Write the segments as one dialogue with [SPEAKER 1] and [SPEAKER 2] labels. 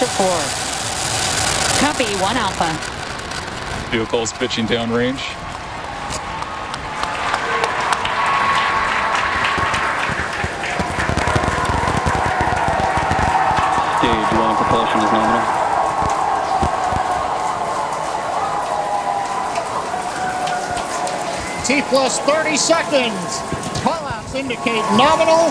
[SPEAKER 1] Inspiration 4. Copy, 1 Alpha.
[SPEAKER 2] Vehicle is pitching downrange.
[SPEAKER 3] Stage 1 propulsion is nominal.
[SPEAKER 4] T plus 30 seconds. Callouts indicate nominal.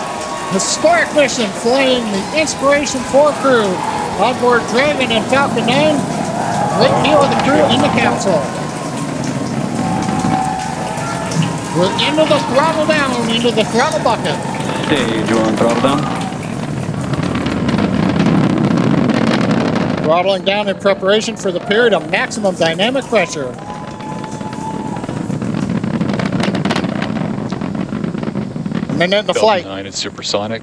[SPEAKER 4] Historic mission flying the Inspiration 4 crew. Onboard Dragon and Falcon 9. Great view of the crew in the capsule. We're into the throttle down, into the throttle bucket.
[SPEAKER 3] Stage 1 throttle down.
[SPEAKER 4] Throttling down in preparation for the period of maximum dynamic pressure. Minute in the flight.
[SPEAKER 2] 9 is supersonic.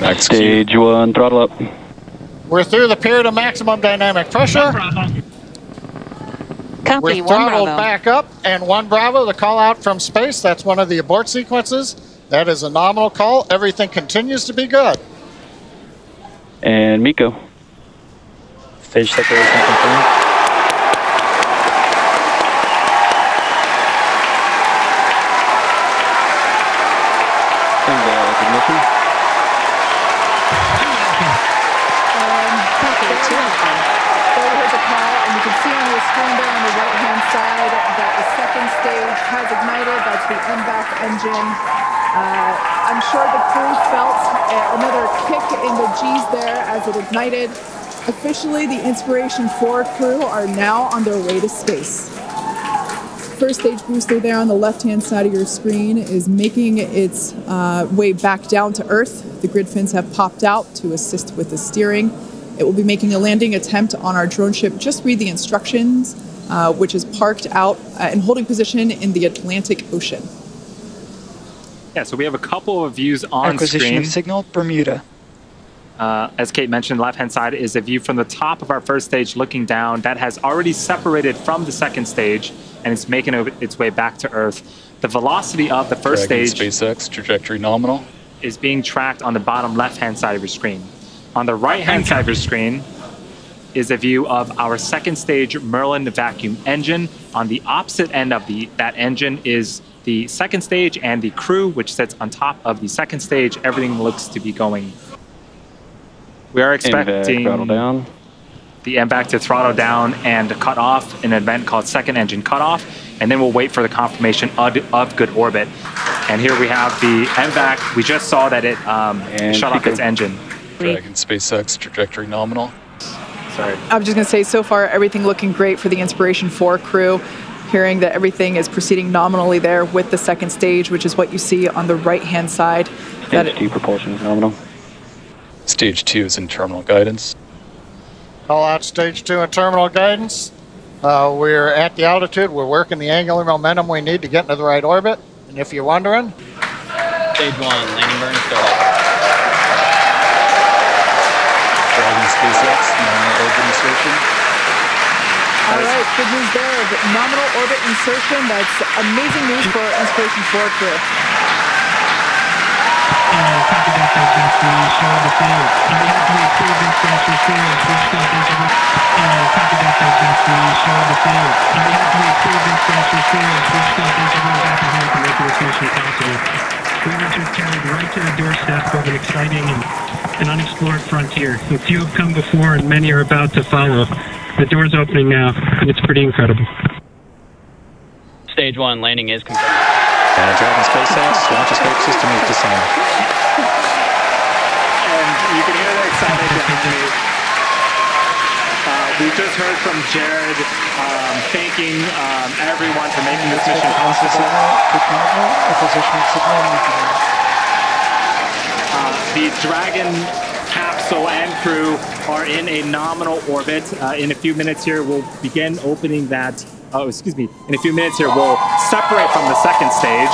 [SPEAKER 2] Max Q.
[SPEAKER 3] Stage 1 throttle up.
[SPEAKER 4] We're through the period of maximum dynamic pressure.
[SPEAKER 1] Copy,
[SPEAKER 4] We're
[SPEAKER 1] 1
[SPEAKER 4] throttled
[SPEAKER 1] Bravo.
[SPEAKER 4] back up, and one Bravo, the call out from space. That's one of the abort sequences. That is a nominal call. Everything continues to be good.
[SPEAKER 3] And MECO.
[SPEAKER 5] Stage separation confirmed.
[SPEAKER 6] Stage has ignited. That's the MVAC engine. Uh, I'm sure the crew felt uh, another kick in the G's there as it ignited. Officially, the Inspiration 4 crew are now on their way to space. First stage booster there on the left-hand side of your screen is making its uh, way back down to Earth. The grid fins have popped out to assist with the steering. It will be making a landing attempt on our drone ship. Just read the instructions, uh, which is parked out uh, and holding position in the Atlantic Ocean.
[SPEAKER 5] Yeah, so we have a couple of views on
[SPEAKER 7] Acquisition
[SPEAKER 5] screen.
[SPEAKER 7] of signal, Bermuda.
[SPEAKER 5] Uh, as Kate mentioned, left-hand side is a view from the top of our first stage looking down. That has already separated from the second stage, and it's making its way back to Earth. The velocity of the first
[SPEAKER 2] Dragon
[SPEAKER 5] stage
[SPEAKER 2] SpaceX, trajectory nominal.
[SPEAKER 5] is being tracked on the bottom left-hand side of your screen. On the right-hand side of your screen is a view of our second stage Merlin vacuum engine. On the opposite end of the that engine is the second stage and the crew, which sits on top of the second stage. Everything looks to be going. We are expecting
[SPEAKER 3] throttle down.
[SPEAKER 5] the MVAC to throttle down and cut off an event called second engine cutoff, and then we'll wait for the confirmation of, of good orbit. And here we have the MVAC. We just saw that it um, shut off its engine.
[SPEAKER 2] Dragon SpaceX, trajectory nominal.
[SPEAKER 5] Sorry.
[SPEAKER 6] I was just going to say, so far, everything looking great for the Inspiration 4 crew. Hearing that everything is proceeding nominally there with the second stage, which is what you see on the right-hand side. That
[SPEAKER 3] Stage 2 propulsion is nominal.
[SPEAKER 2] Stage 2 is in terminal guidance.
[SPEAKER 4] Call out stage two in terminal guidance. Uh, we're at the altitude. We're working the angular momentum we need to get into the right orbit. And if you're wondering,
[SPEAKER 3] Stage 1 landing burn startup.
[SPEAKER 2] SpaceX, nominal orbit insertion.
[SPEAKER 6] All right, good news there. The Nominal orbit insertion. That's amazing news for Inspiration 4 crew.
[SPEAKER 8] copy carried right to the doorstep of an exciting and an unexplored frontier. A few have come before and many are about to follow. The door's opening now, and it's pretty incredible.
[SPEAKER 3] Stage 1 landing is confirmed.
[SPEAKER 5] Uh, Dragon SpaceX launch escape system is disarmed. And you can hear the excitement behind me. Uh, we just heard from Jared um, thanking um, everyone for making this mission possible. The Dragon capsule and crew are in a nominal orbit. Uh, in a few minutes here, we'll begin opening that. Oh, excuse me. In a few minutes here, we'll separate from the second stage,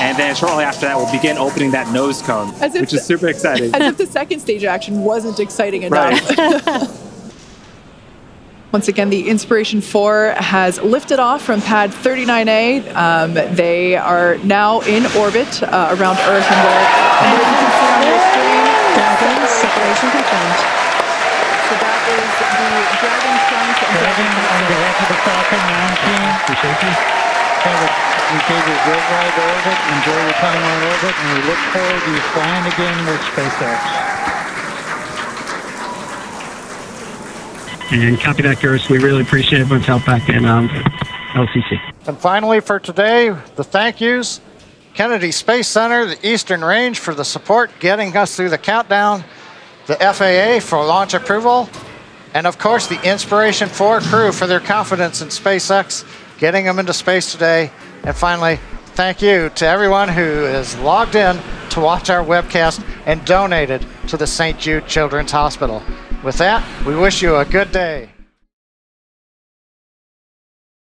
[SPEAKER 5] and then shortly after that, we'll begin opening that nose cone, which is super exciting.
[SPEAKER 6] As if the second stage action wasn't exciting enough.
[SPEAKER 5] Right.
[SPEAKER 6] Once again, the Inspiration 4 has lifted off from pad 39A. Um, they are now in orbit uh, around Earth, and, where, and where you can see on your screen
[SPEAKER 8] Falcon 9 for safety.
[SPEAKER 4] Kevin, we gave you a great ride to orbit. Enjoy your time on orbit, and we look forward to you flying again with SpaceX.
[SPEAKER 8] And copy that, Garrus. We really appreciate everyone's help back in um, LCC.
[SPEAKER 4] And finally, for today, the thank yous. Kennedy Space Center, the Eastern Range for the support getting us through the countdown, the FAA for launch approval, and of course the Inspiration 4 crew for their confidence in SpaceX, getting them into space today. And finally, thank you to everyone who is logged in to watch our webcast and donated to the St. Jude Children's Hospital. With that, we wish you a good day.